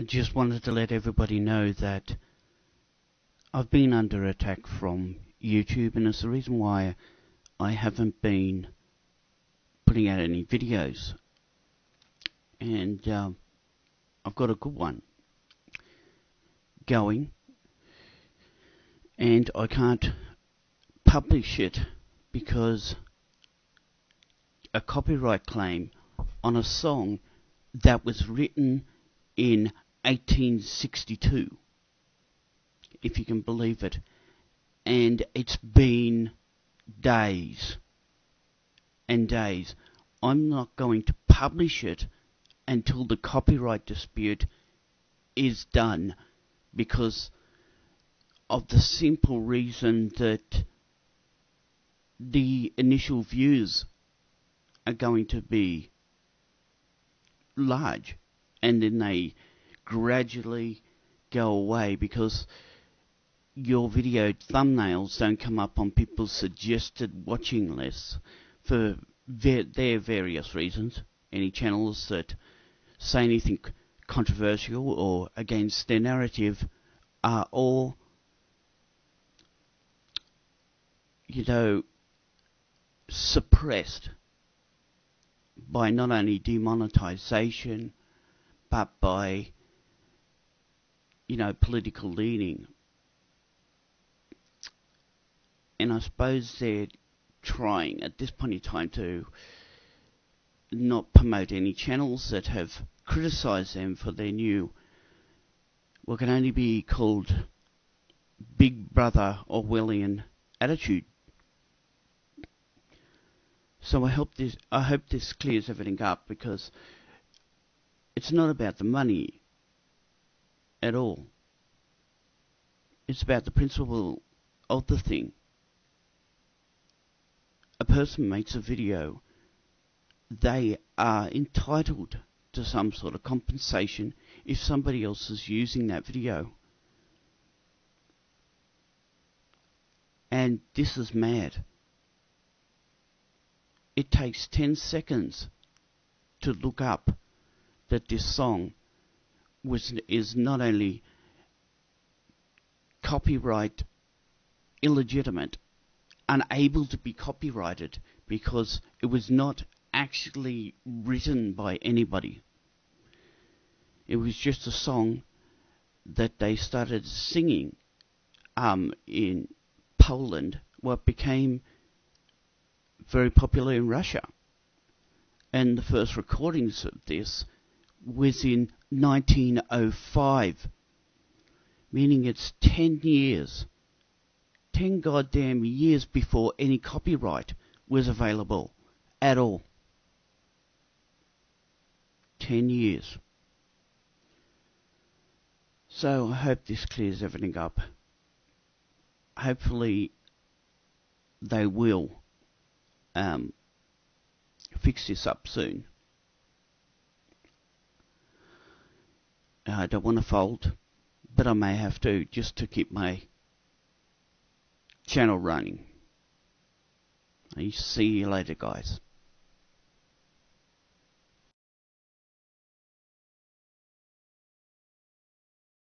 I just wanted to let everybody know that I've been under attack from YouTube, and it's the reason why I haven't been putting out any videos. And um, I've got a good one going, and I can't publish it because a copyright claim on a song that was written in 1862, if you can believe it. And it's been days and days. I'm not going to publish it until the copyright dispute is done because of the simple reason that the initial views are going to be large and then they gradually go away because your video thumbnails don't come up on people's suggested watching lists for their various reasons. Any channels that say anything controversial or against their narrative are all, you know, suppressed by not only demonetization but by you know political leaning. And I suppose they're trying at this point in time to not promote any channels that have criticized them for their new what can only be called Big Brother Orwellian attitude. So I hope this I hope this clears everything up because it's not about the money at all. It's about the principle of the thing. A person makes a video, they are entitled to some sort of compensation if somebody else is using that video. And this is mad it takes 10 seconds to look up that this song was is not only copyright illegitimate, unable to be copyrighted because it was not actually written by anybody. It was just a song that they started singing um, in Poland, what became very popular in Russia. And the first recordings of this was in 1905, meaning it's 10 years, 10 goddamn years before any copyright was available at all. 10 years. So I hope this clears everything up. Hopefully they will um, fix this up soon. Uh, I don't want to fold, but I may have to just to keep my channel running. I see you later, guys.